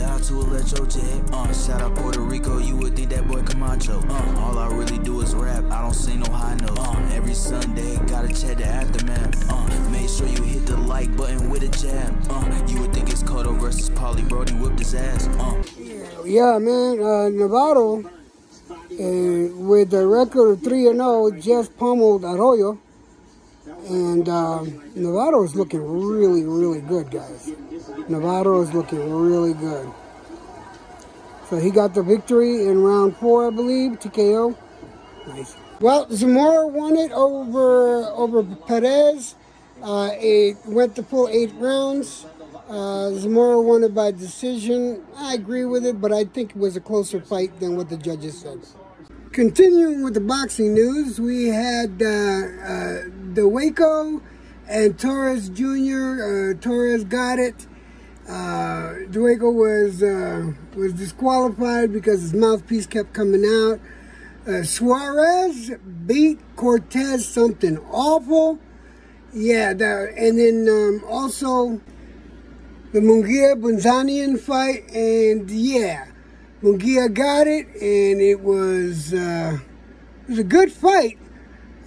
shout out to Electro Jed. Uh, shout out Puerto Rico, you would think that boy Camacho. Uh, all I really do is rap, I don't sing no high notes. Uh, every Sunday, gotta check the aftermath. Uh, make sure you hit the like button with a jab. Uh, you would think it's Cotto versus Paulie Brody whipped his ass. Uh. Yeah, man, uh, Navarro, uh, with a record of 3 0, just pummeled Arroyo. And um, Navarro is looking really, really good, guys. Navarro is looking really good. So he got the victory in round four, I believe, TKO. Nice. Well, Zamora won it over over Perez. Uh, it went the full eight rounds. Uh, Zamora won it by decision. I agree with it, but I think it was a closer fight than what the judges said. Continuing with the boxing news, we had uh, uh, the Waco and Torres Jr. Uh, Torres got it. Uh, Dueco was uh, was disqualified because his mouthpiece kept coming out. Uh, Suarez beat Cortez something awful. Yeah, the, and then um, also the Munguia Bazinyan fight, and yeah, Munguia got it, and it was uh, it was a good fight.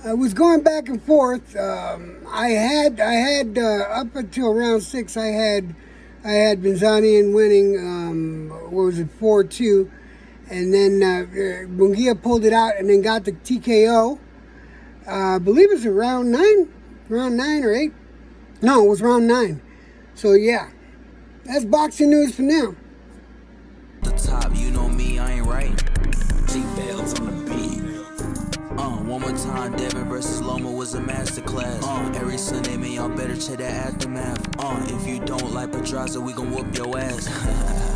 I was going back and forth. Um, I had I had uh, up until round six, I had I had Bazinyan winning. Um, what was it, four two, and then uh, pulled it out and then got the TKO. Uh, I believe it was around nine, round nine or eight. No, it was round nine. So yeah, that's boxing news for now. The top, you know me, I ain't right. On the beat. Uh, one more time, Devin versus Loma was a masterclass. Uh, every Sunday, y'all better check that aftermath. Uh, if you don't like Pedraza, we gon' whoop your ass.